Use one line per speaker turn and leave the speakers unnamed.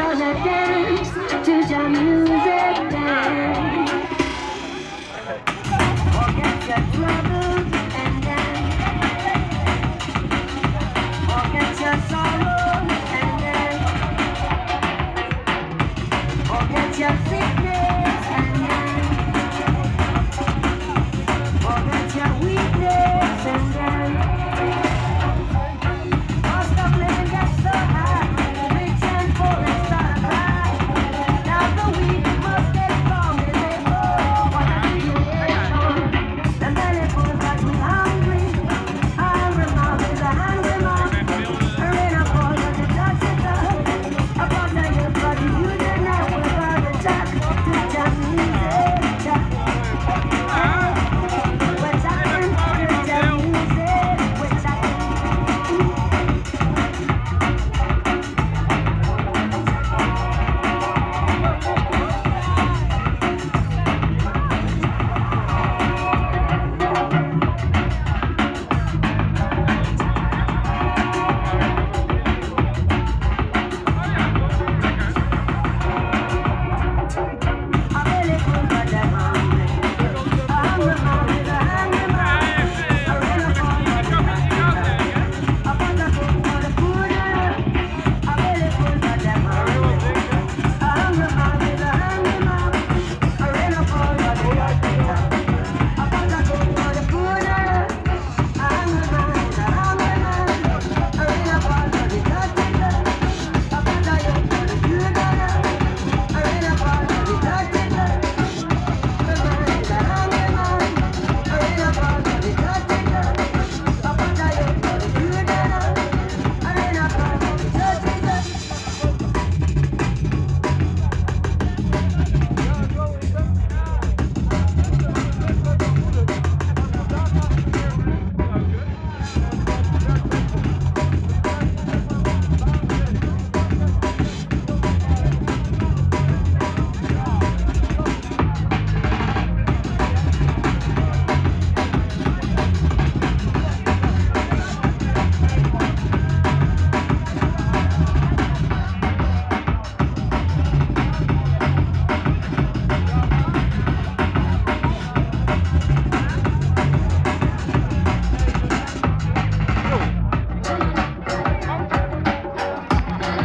gonna dance to your music.